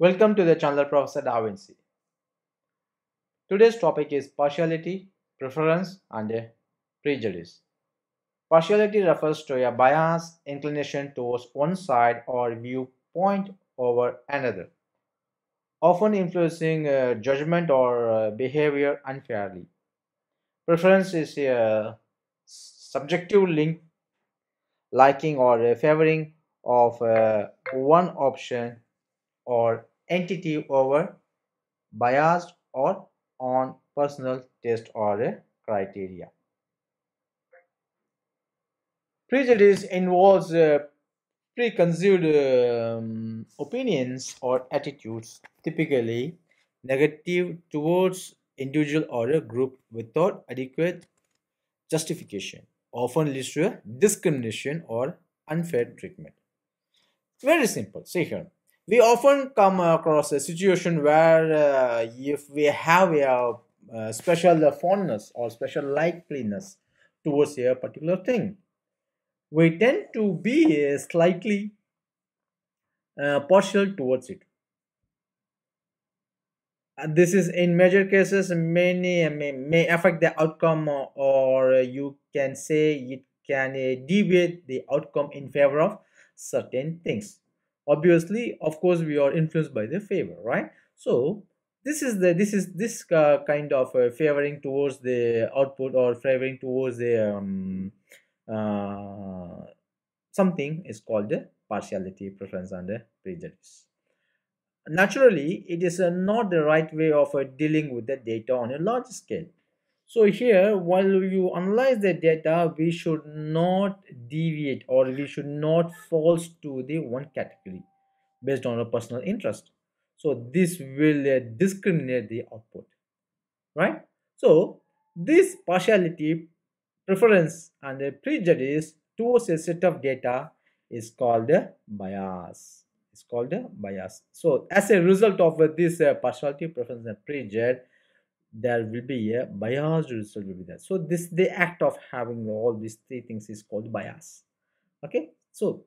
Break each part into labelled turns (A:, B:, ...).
A: Welcome to the channel Professor Da Vinci. Today's topic is partiality, preference, and prejudice. Partiality refers to a bias, inclination towards one side or viewpoint over another, often influencing uh, judgment or uh, behavior unfairly. Preference is a subjective link, liking or favoring of uh, one option or entity over biased or on personal taste or a criteria. Prejudice involves uh, preconceived um, opinions or attitudes, typically negative towards individual or a group without adequate justification, often leads to discrimination or unfair treatment. Very simple. See here we often come across a situation where uh, if we have a, a special fondness or special likeliness towards a particular thing we tend to be uh, slightly uh, partial towards it. And this is in major cases many may, may affect the outcome or you can say it can uh, deviate the outcome in favor of certain things obviously of course we are influenced by the favor right? So this is the this is this uh, kind of uh, favoring towards the output or favoring towards the um, uh, something is called the partiality preference and the prejudice. Naturally it is uh, not the right way of uh, dealing with the data on a large scale so here, while you analyze the data, we should not deviate or we should not fall to the one category based on a personal interest. So this will uh, discriminate the output, right? So this partiality, preference and the prejudice towards a set of data is called a bias. It's called a bias. So as a result of this uh, partiality, preference and prejudice, there will be a biased result will be there. So this the act of having all these three things is called bias. Okay? So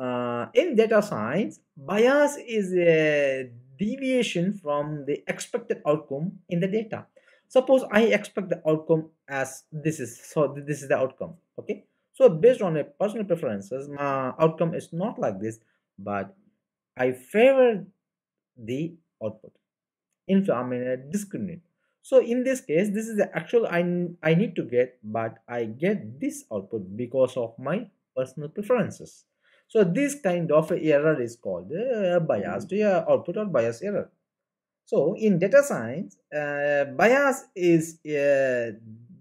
A: uh, in data science bias is a deviation from the expected outcome in the data. Suppose i expect the outcome as this is so this is the outcome. Okay? So based on a personal preferences my outcome is not like this but i favor the output. In i mean discriminate so in this case this is the actual I, I need to get but I get this output because of my personal preferences. So this kind of error is called a biased output or bias error. So in data science uh, bias is a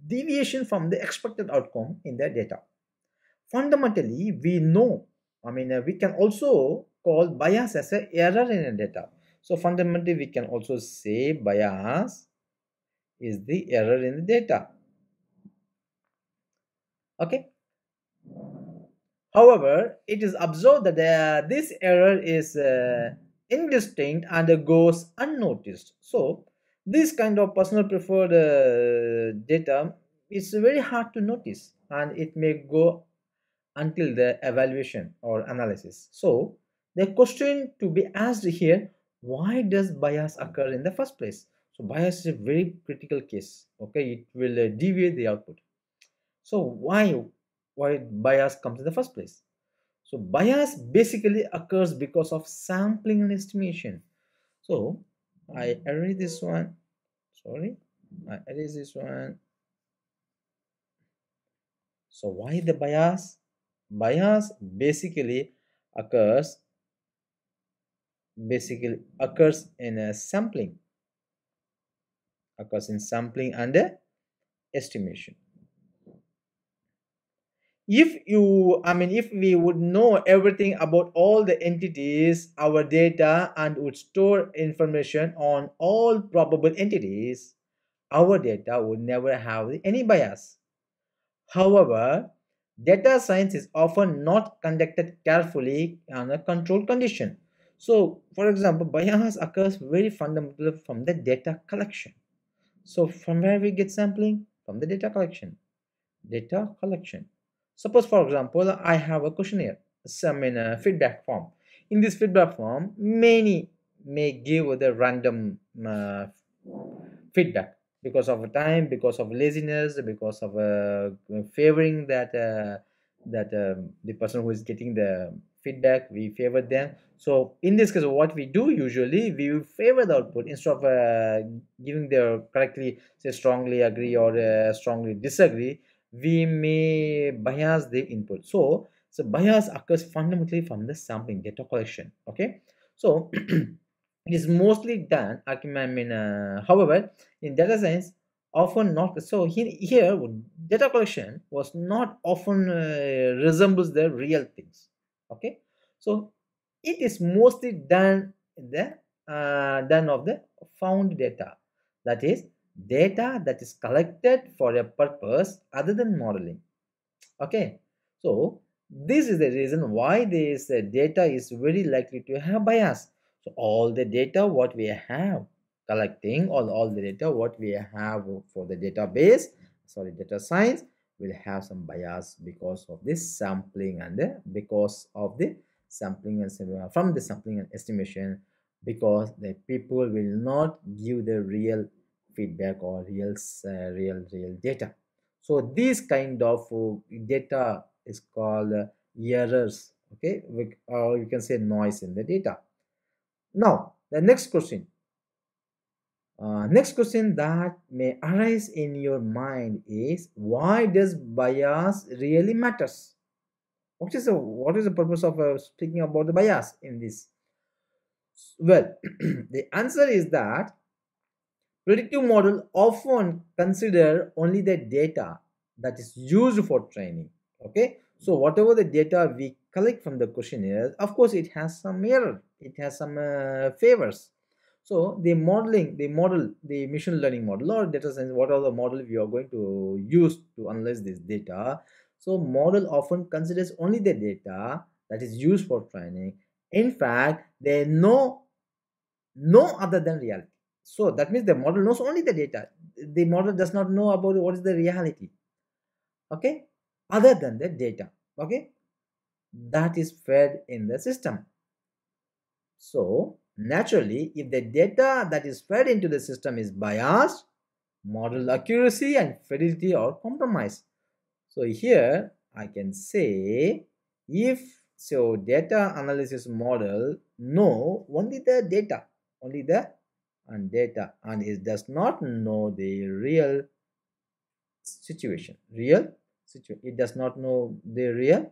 A: deviation from the expected outcome in the data. Fundamentally we know I mean uh, we can also call bias as an error in a data. So fundamentally we can also say bias is the error in the data. Okay. However, it is observed that uh, this error is uh, indistinct and goes unnoticed. So, this kind of personal preferred uh, data is very hard to notice and it may go until the evaluation or analysis. So, the question to be asked here, why does bias occur in the first place? So bias is a very critical case. Okay, it will uh, deviate the output. So why why bias comes in the first place? So bias basically occurs because of sampling and estimation. So I erase this one. Sorry, I erase this one. So why the bias? Bias basically occurs basically occurs in a sampling occurs in sampling and uh, estimation. If you i mean if we would know everything about all the entities our data and would store information on all probable entities our data would never have any bias. However data science is often not conducted carefully on a controlled condition. So for example bias occurs very fundamental from the data collection so from where we get sampling? From the data collection. Data collection. Suppose for example, I have a questionnaire, some in a feedback form. In this feedback form, many, may give the random uh, feedback because of time because of laziness because of uh, favoring that uh, that um, the person who is getting the feedback we favor them. So in this case what we do usually we will favor the output. Instead of uh, giving the correctly say strongly agree or uh, strongly disagree we may bias the input. So so bias occurs fundamentally from the sampling data collection okay? So it is mostly done i mean uh, however in data science often not so here, here data collection was not often uh, resembles the real things okay? So it is mostly done the uh, done of the found data. That is data that is collected for a purpose other than modeling. Okay? So this is the reason why this uh, data is very likely to have bias. So all the data what we have collecting all, all the data what we have for the database sorry data science will have some bias because of this sampling and the, because of the sampling and from the sampling and estimation because the people will not give the real feedback or real uh, real real data. So this kind of uh, data is called uh, errors okay? Or you can say noise in the data. Now the next question uh, next question that may arise in your mind is why does bias really matters? What is the what is the purpose of uh, speaking about the bias in this? Well, the answer is that predictive model often consider only the data that is used for training. Okay, so whatever the data we collect from the questionnaire, of course, it has some error, it has some uh, favors so the modeling, the model, the machine learning model or data science, what are the model we are going to use to analyze this data? So model often considers only the data that is used for training. In fact, they know no other than reality. So that means the model knows only the data. The model does not know about what is the reality. Okay, other than the data. Okay, that is fed in the system. So Naturally, if the data that is fed into the system is biased, model accuracy and fidelity are compromised. So here I can say if so data analysis model know only the data, only the and data and it does not know the real situation real situation it does not know the real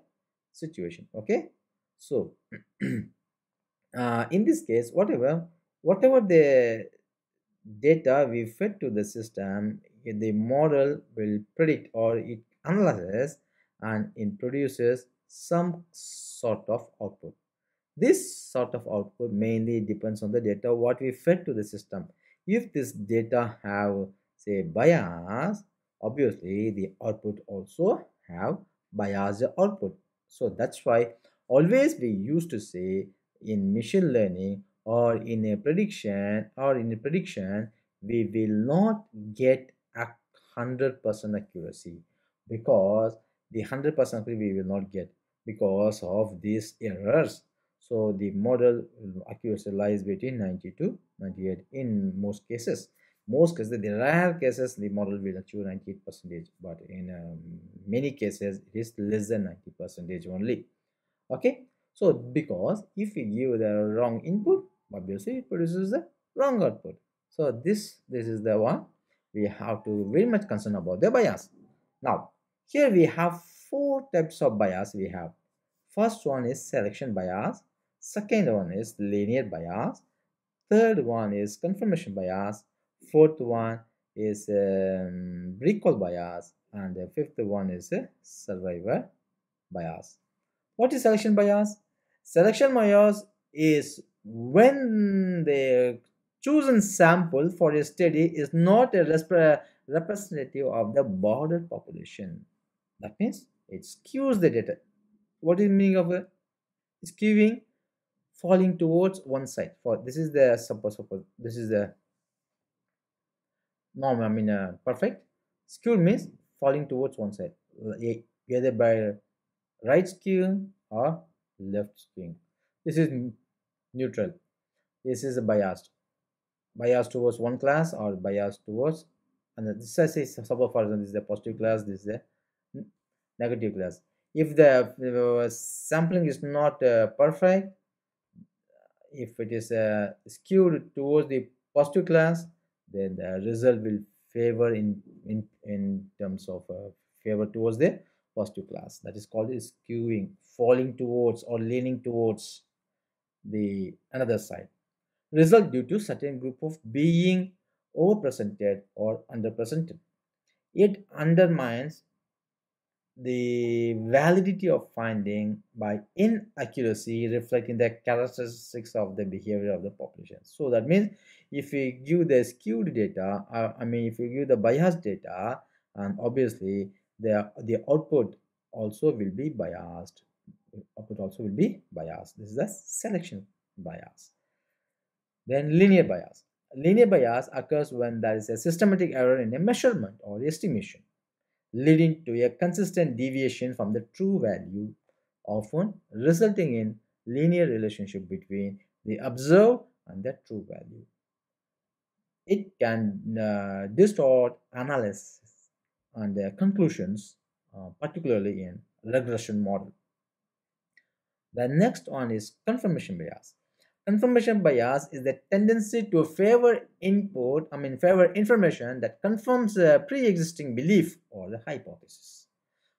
A: situation okay so uh, in this case whatever whatever the data we fed to the system the model will predict or it analyzes and it produces some sort of output. This sort of output mainly depends on the data what we fed to the system. If this data have say bias obviously the output also have biased output. So that's why always we used to say in machine learning or in a prediction or in a prediction we will not get a hundred percent accuracy because the hundred percent we will not get because of these errors. So the model accuracy lies between 90 to 98 in most cases. Most cases the rare cases the model will achieve 98 percentage but in um, many cases it is less than 90 percentage only. Okay so because if we give the wrong input, obviously it produces the wrong output. So this this is the one we have to very much concern about the bias. Now here we have four types of bias we have. First one is selection bias. Second one is linear bias. Third one is confirmation bias. Fourth one is um, recall bias. And the fifth one is a survivor bias. What is selection bias? Selection bias is when the chosen sample for a study is not a representative of the broader population. That means it skews the data. What is the meaning of it? Skewing, falling towards one side. For this is the suppose suppose this is the norm. I mean uh, perfect. Skew means falling towards one side, either by right skew or left swing. This is neutral. this is a biased bias towards one class or bias towards and this is a suppose for example this is a positive class this is a negative class if the uh, sampling is not uh, perfect if it is uh, skewed towards the positive class then the result will favor in in in terms of uh, favor towards the positive class that is called skewing falling towards or leaning towards the another side. Result due to certain group of being overrepresented or underrepresented it undermines the validity of finding by inaccuracy reflecting the characteristics of the behavior of the population. So that means if we give the skewed data uh, i mean if you give the biased data and obviously the the output also will be biased output also will be biased this is a selection bias then linear bias linear bias occurs when there is a systematic error in a measurement or estimation leading to a consistent deviation from the true value, often resulting in linear relationship between the observed and the true value. It can uh, distort analysis and their conclusions, uh, particularly in regression model. The next one is confirmation bias. Confirmation bias is the tendency to favor input, I mean favor information that confirms a pre-existing belief or the hypothesis.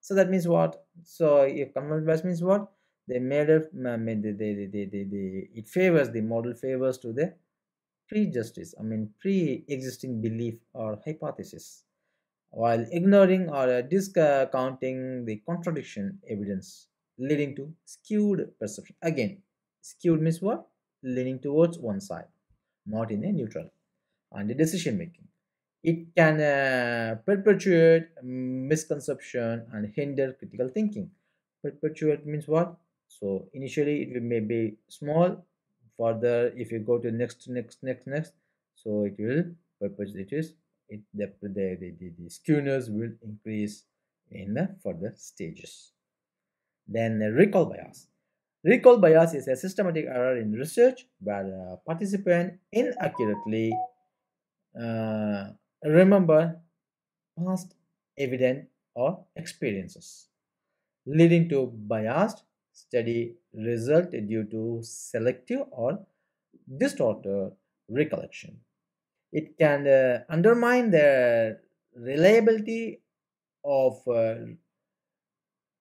A: So that means what? So if confirmation bias means what? They made it, I mean, the, the, the, the, the, it favors, the model favors to the pre-justice, I mean pre-existing belief or hypothesis while ignoring or discounting the contradiction evidence leading to skewed perception. Again, skewed means what? leaning towards one side, not in a neutral. And the decision making. It can uh, perpetuate misconception and hinder critical thinking. Perpetuate means what? So initially it may be small. Further, if you go to next, next, next, next, so it will perpetuate. It is it the the, the, the, the skewness will increase in the further stages. Then the recall bias. Recall bias is a systematic error in research where a participant inaccurately uh, remember past evidence or experiences, leading to biased study result due to selective or distorted recollection. It can uh, undermine the reliability of uh,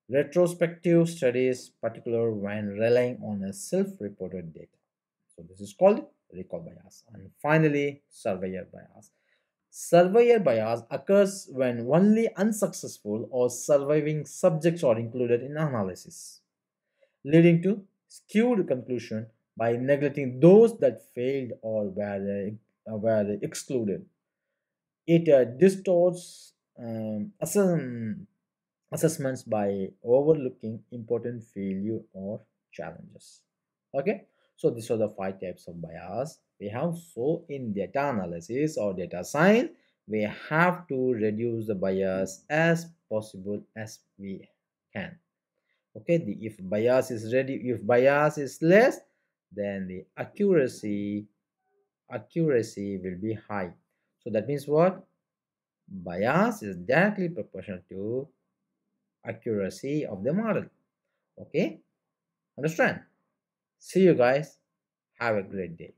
A: retrospective studies, particular when relying on a self-reported data. So this is called recall bias. And finally, survivor bias. Survivor bias occurs when only unsuccessful or surviving subjects are included in analysis, leading to skewed conclusion by neglecting those that failed or were, uh, were excluded. It uh, distorts um, assessments by overlooking important failure or challenges. Okay? So these are the five types of bias. We have so in data analysis or data science we have to reduce the bias as possible as we can. Okay? The if bias is ready if bias is less then the accuracy accuracy will be high. So that means what? Bias is directly proportional to accuracy of the model. Okay? Understand? See you guys. Have a great day